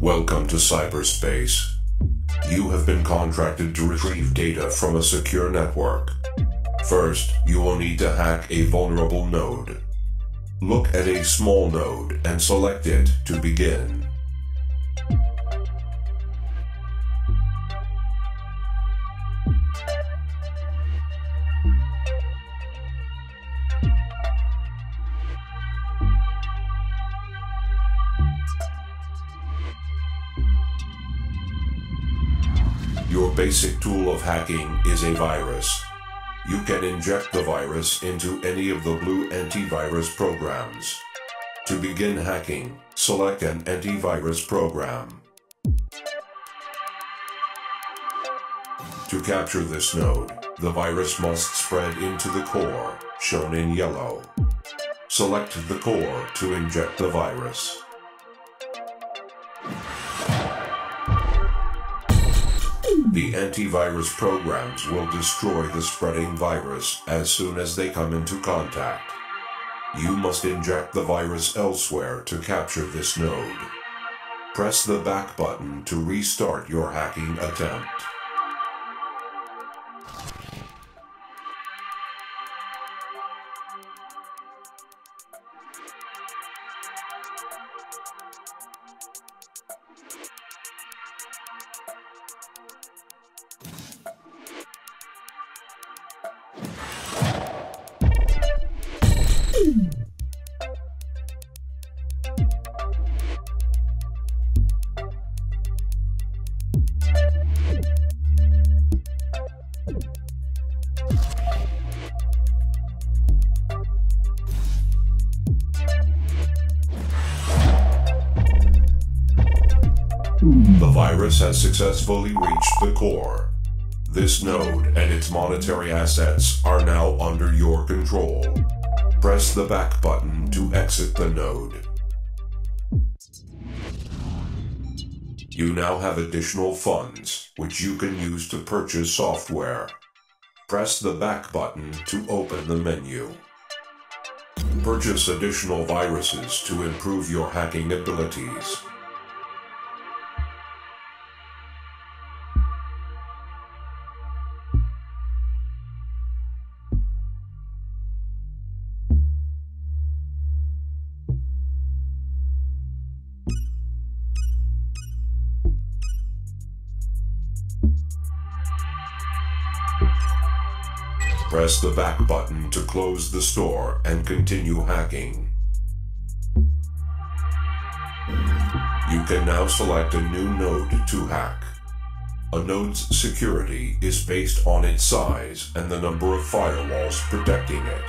Welcome to cyberspace. You have been contracted to retrieve data from a secure network. First, you will need to hack a vulnerable node. Look at a small node and select it to begin. Your basic tool of hacking is a virus. You can inject the virus into any of the blue antivirus programs. To begin hacking, select an antivirus program. To capture this node, the virus must spread into the core, shown in yellow. Select the core to inject the virus. The antivirus programs will destroy the spreading virus as soon as they come into contact. You must inject the virus elsewhere to capture this node. Press the back button to restart your hacking attempt. Successfully reached the core. This node and its monetary assets are now under your control. Press the back button to exit the node. You now have additional funds, which you can use to purchase software. Press the back button to open the menu. Purchase additional viruses to improve your hacking abilities. Press the back button to close the store and continue hacking. You can now select a new node to hack. A node's security is based on its size and the number of firewalls protecting it.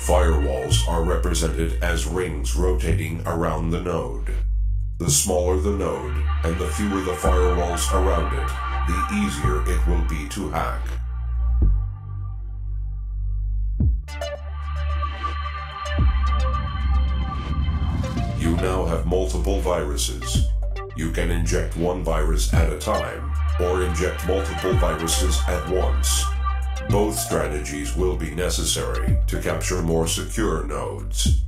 Firewalls are represented as rings rotating around the node. The smaller the node and the fewer the firewalls around it, the easier it will be to hack. You now have multiple viruses. You can inject one virus at a time, or inject multiple viruses at once. Both strategies will be necessary to capture more secure nodes.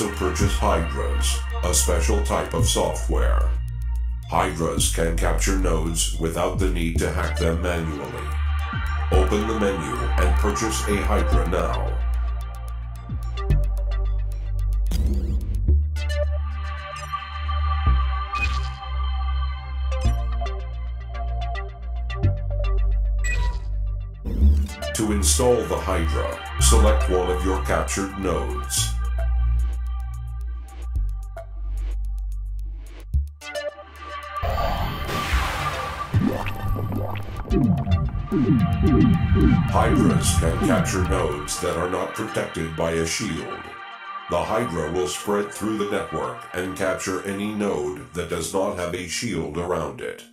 also purchase Hydras, a special type of software. Hydras can capture nodes without the need to hack them manually. Open the menu and purchase a Hydra now. To install the Hydra, select one of your captured nodes. Hydras can capture nodes that are not protected by a shield. The Hydra will spread through the network and capture any node that does not have a shield around it.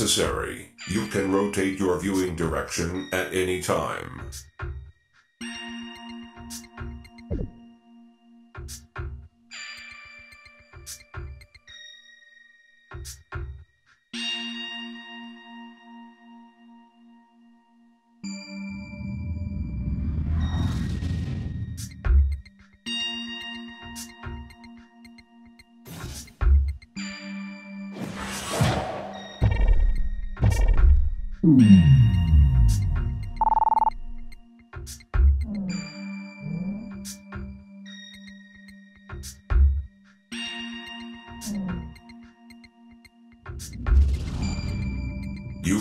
Necessary, you can rotate your viewing direction at any time. You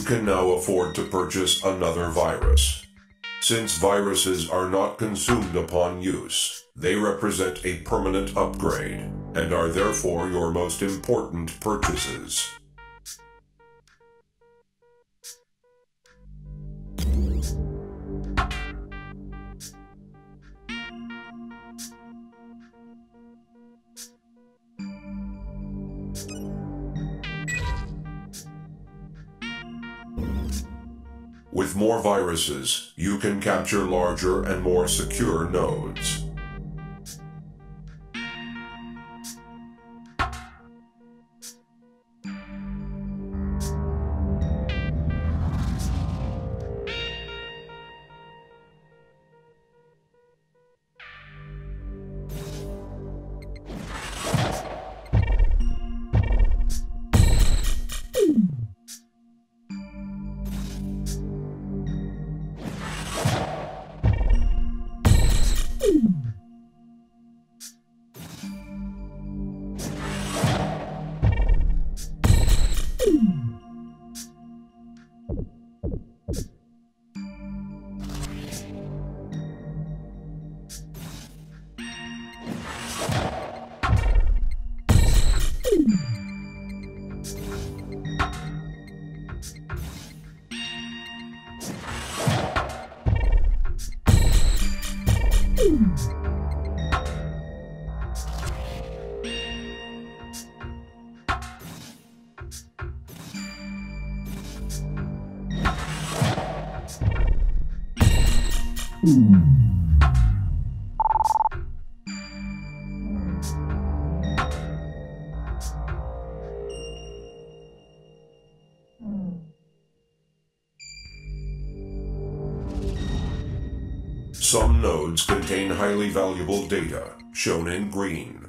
can now afford to purchase another virus. Since viruses are not consumed upon use, they represent a permanent upgrade and are therefore your most important purchases. Viruses, you can capture larger and more secure nodes. Valuable data, shown in green.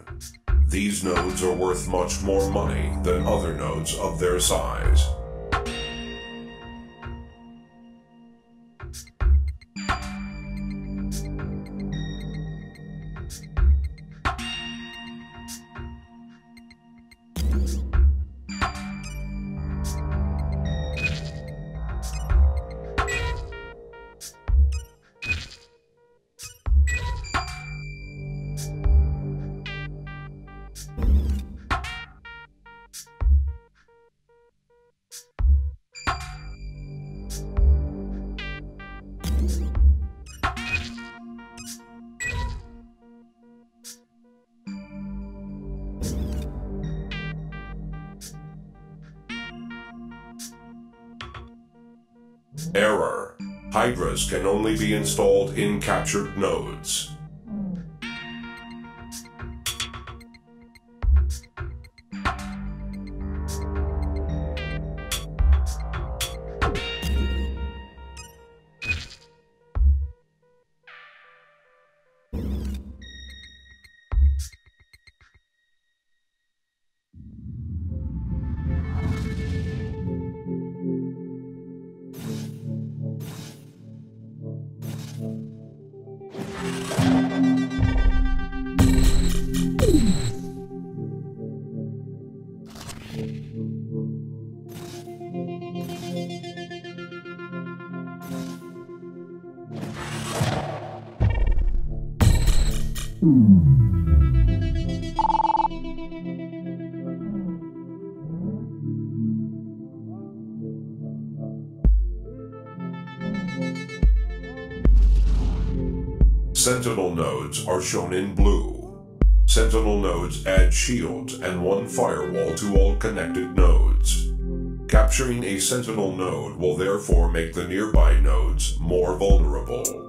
These nodes are worth much more money than other nodes of their size. Can only be installed in captured nodes. Are shown in blue. Sentinel nodes add shields and one firewall to all connected nodes. Capturing a Sentinel node will therefore make the nearby nodes more vulnerable.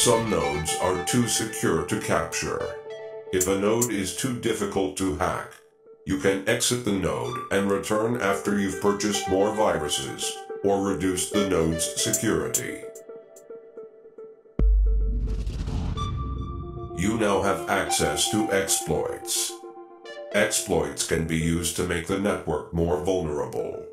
Some nodes are too secure to capture. If a node is too difficult to hack, you can exit the node and return after you've purchased more viruses or reduced the node's security. You now have access to exploits. Exploits can be used to make the network more vulnerable.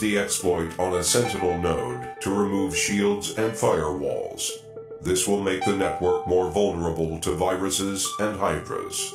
The exploit on a Sentinel node to remove shields and firewalls. This will make the network more vulnerable to viruses and hydras.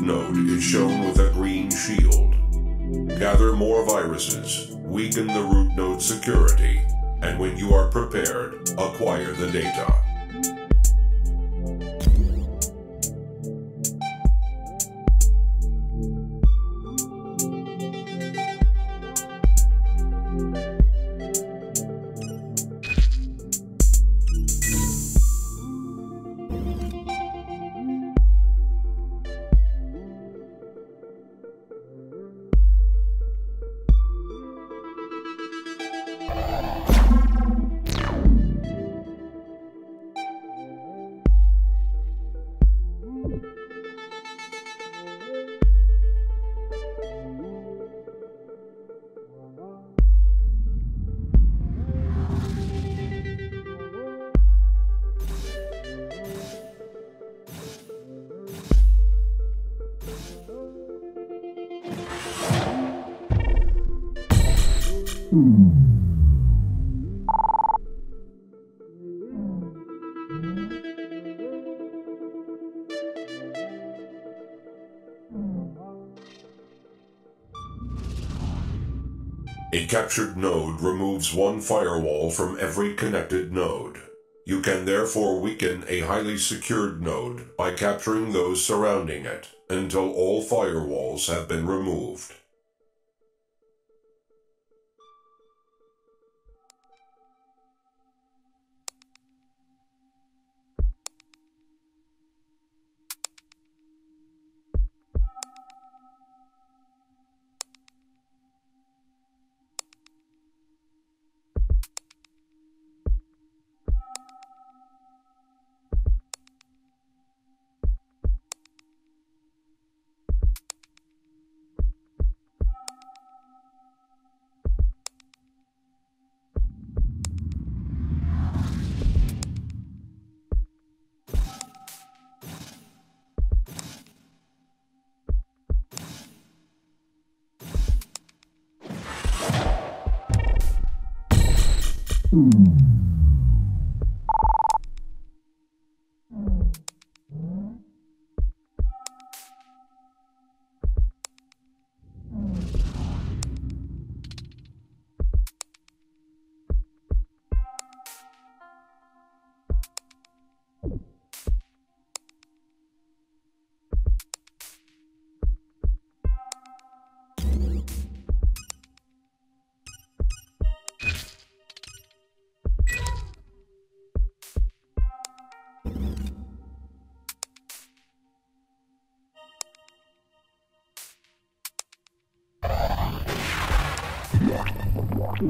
Node is shown with a green shield. Gather more viruses, weaken the root node security, and when you are prepared, acquire the data. A captured node removes one firewall from every connected node. You can therefore weaken a highly secured node by capturing those surrounding it until all firewalls have been removed. If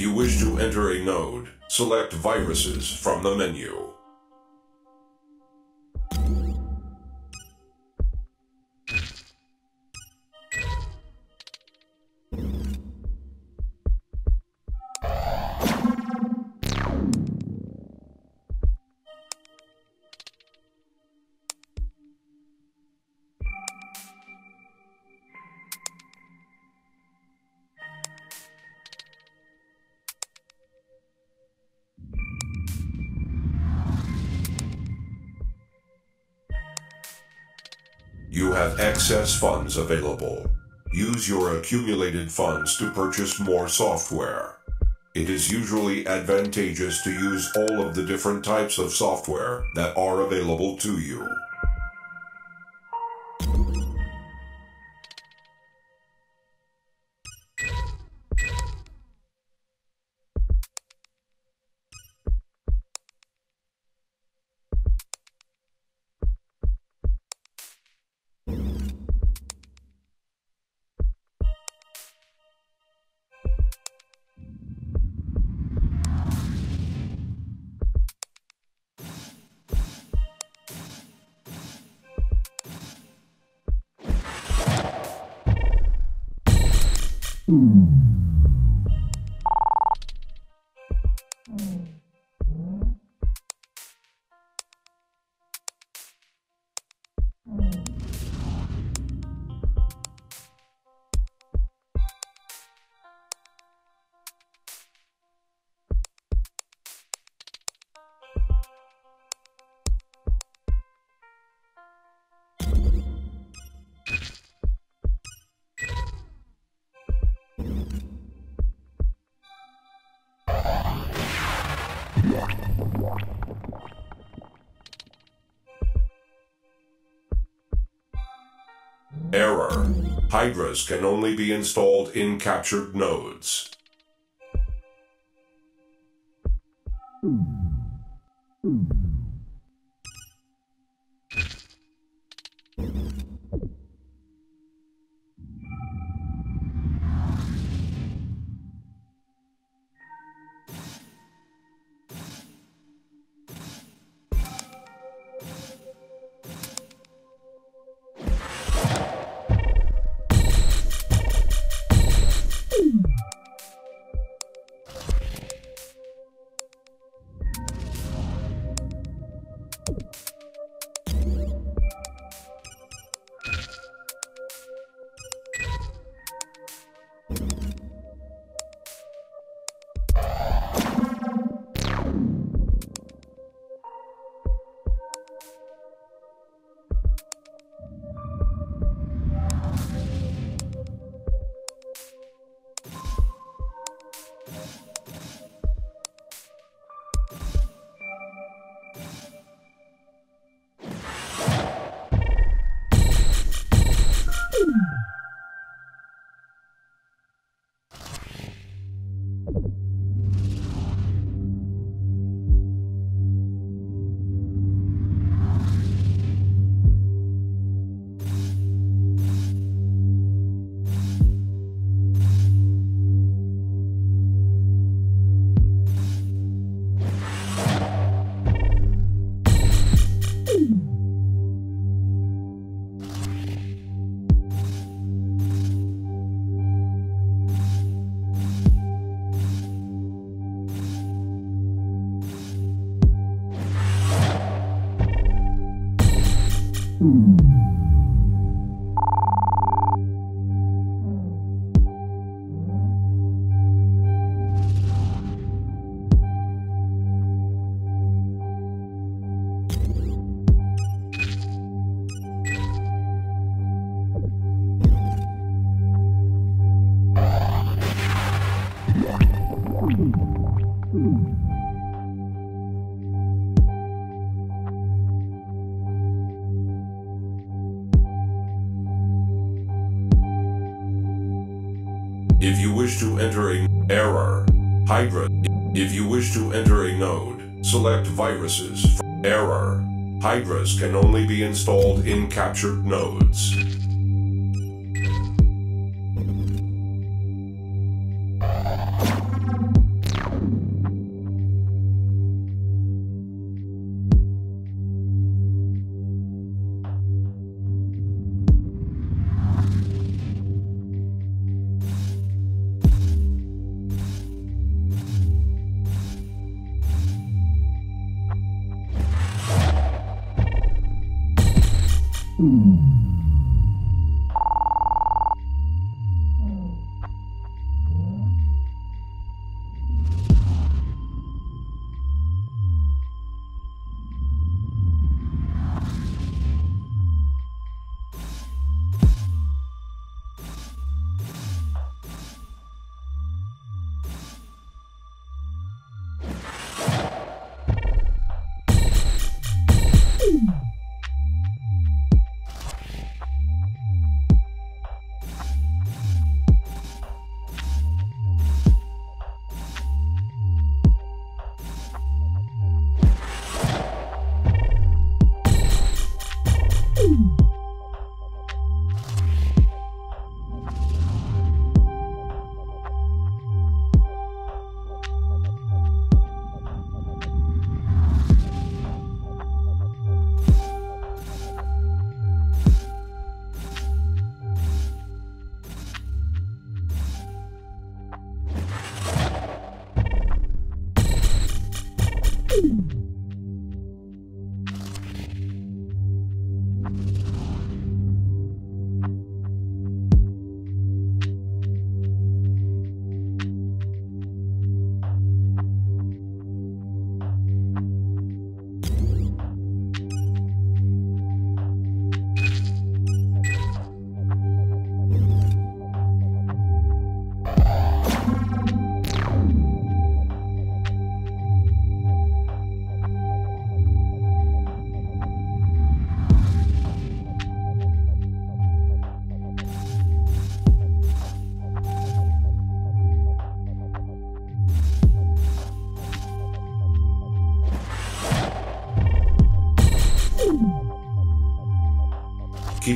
you wish to enter a node, select Viruses from the menu. Excess funds available. Use your accumulated funds to purchase more software. It is usually advantageous to use all of the different types of software that are available to you. Hydras can only be installed in captured nodes. Mm-hmm. Viruses. Error. Hydras can only be installed in captured nodes.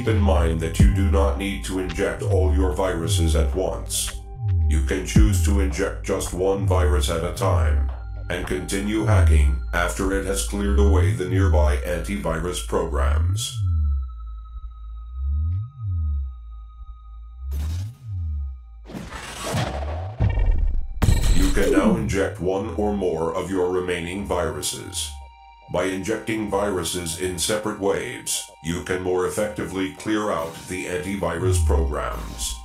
Keep in mind that you do not need to inject all your viruses at once. You can choose to inject just one virus at a time, and continue hacking after it has cleared away the nearby antivirus programs. You can now inject one or more of your remaining viruses. By injecting viruses in separate waves, you can more effectively clear out the antivirus programs.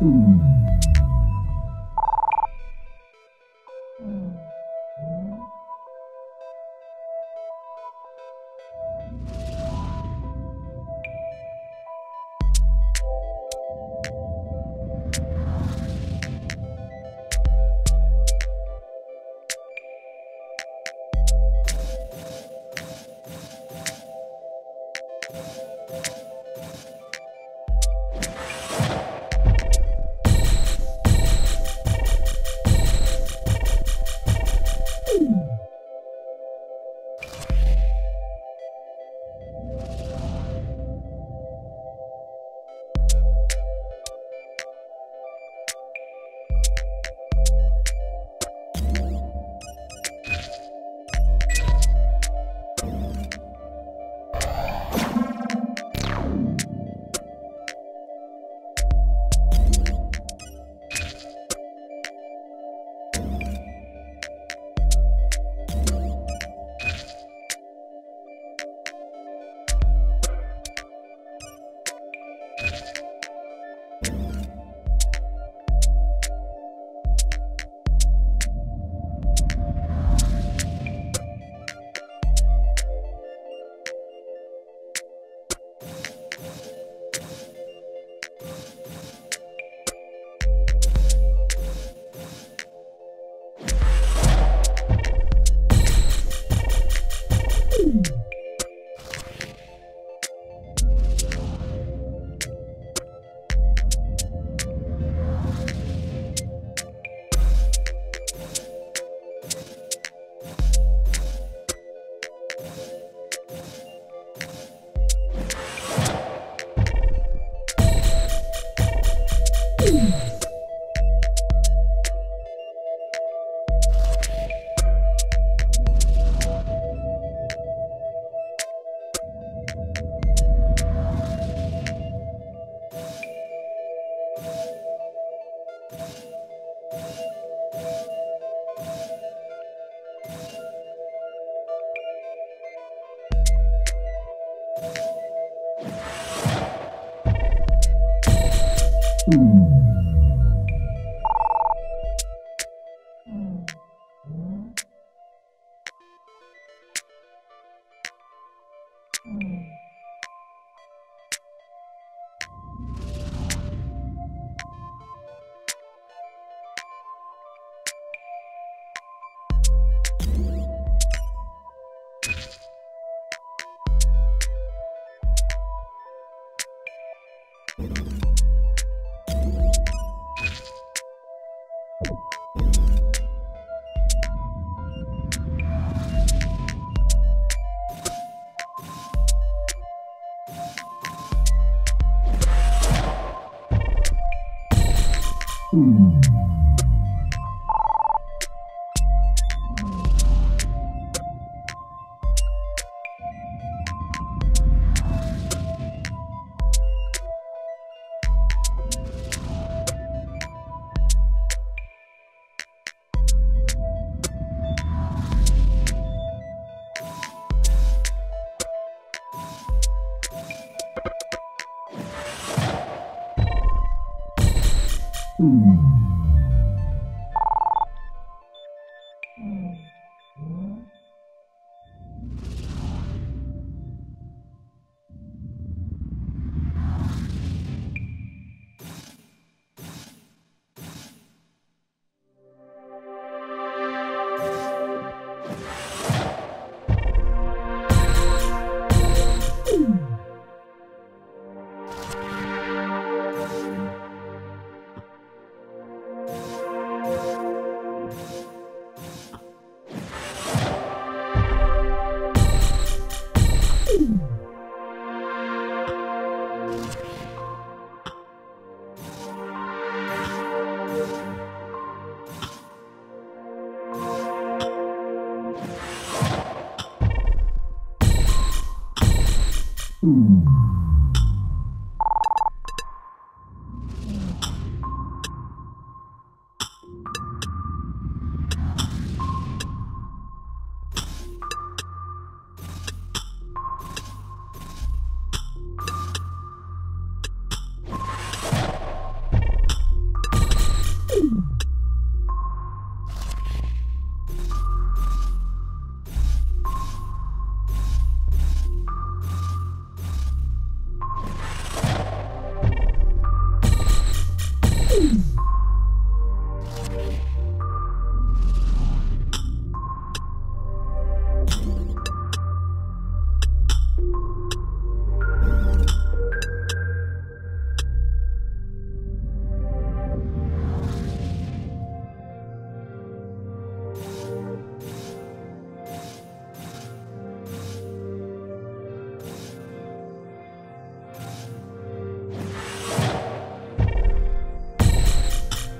Hmm. 음.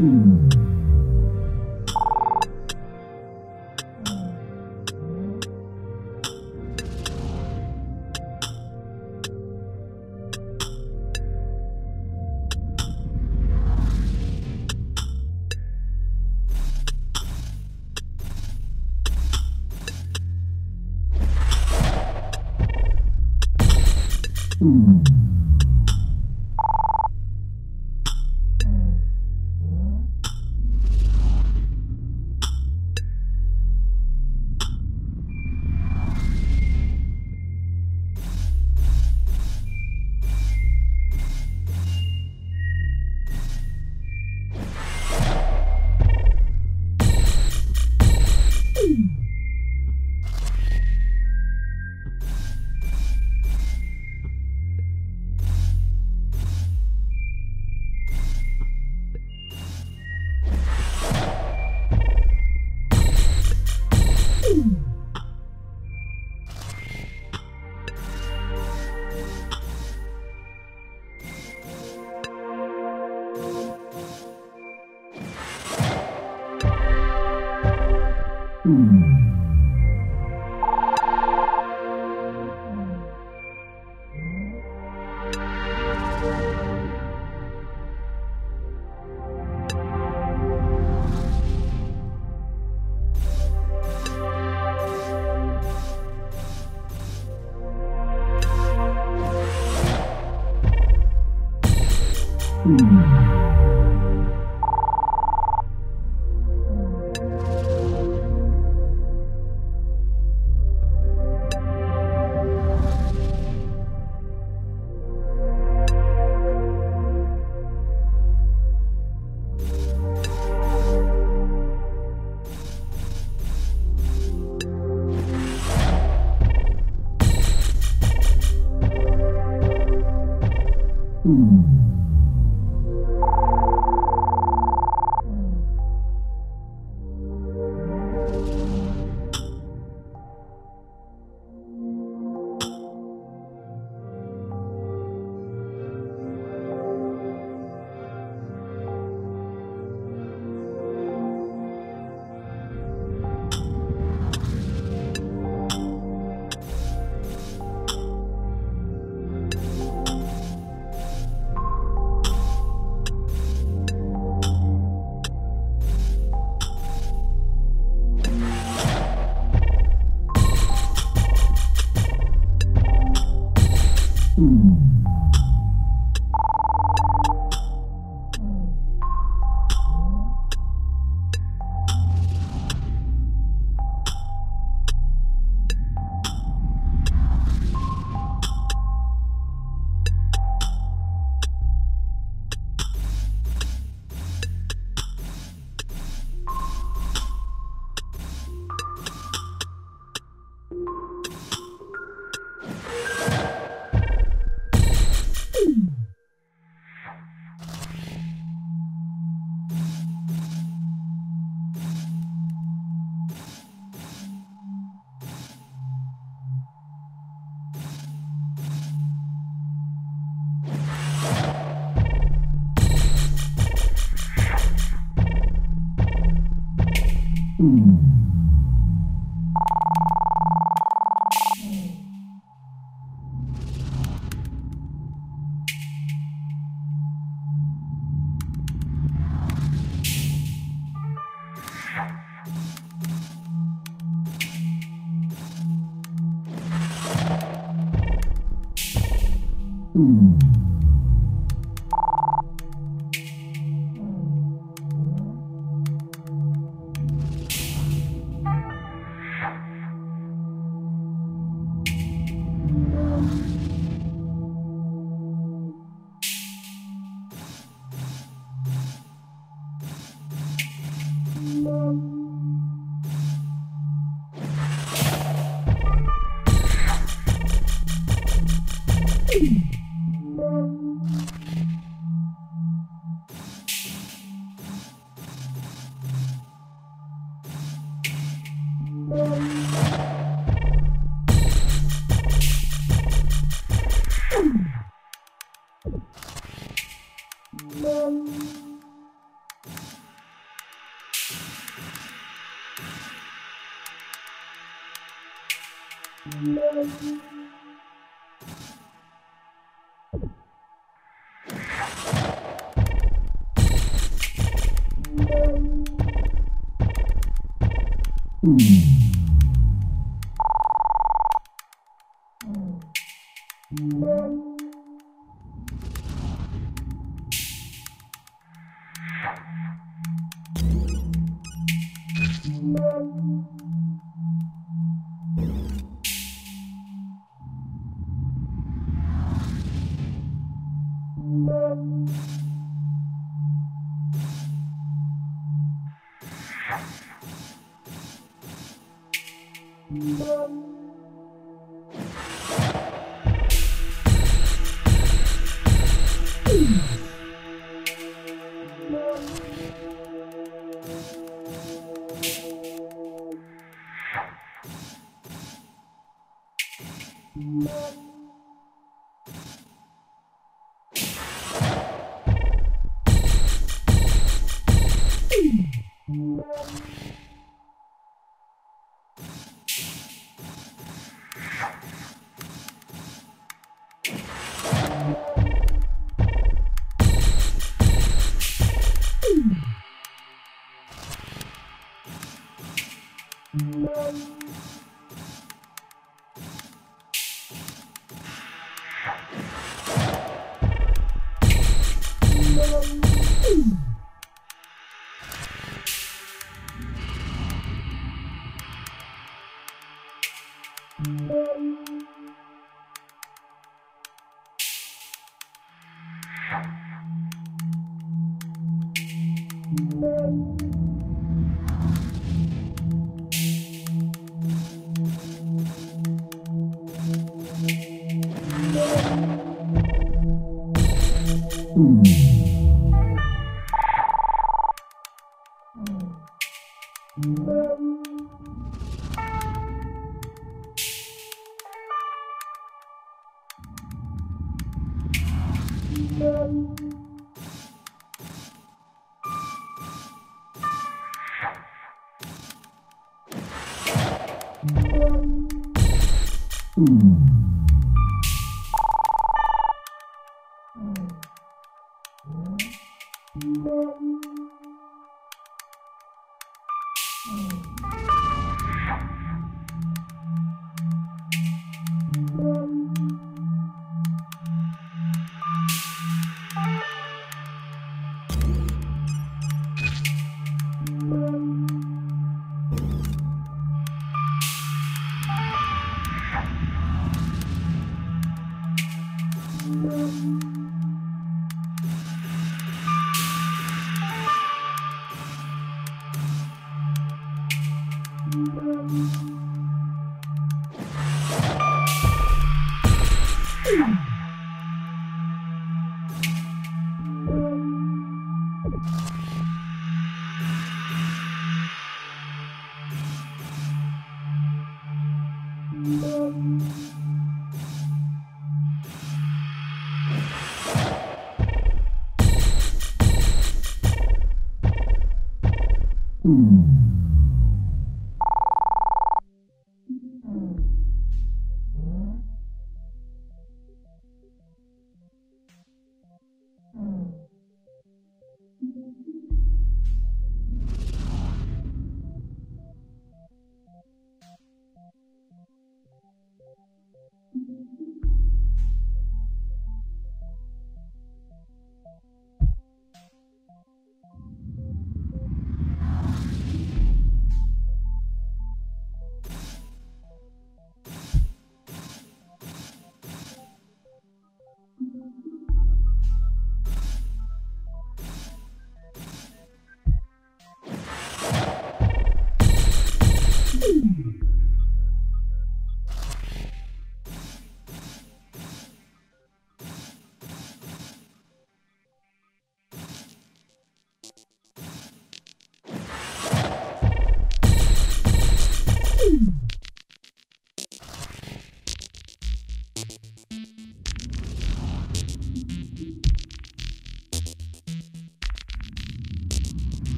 Mm-hmm.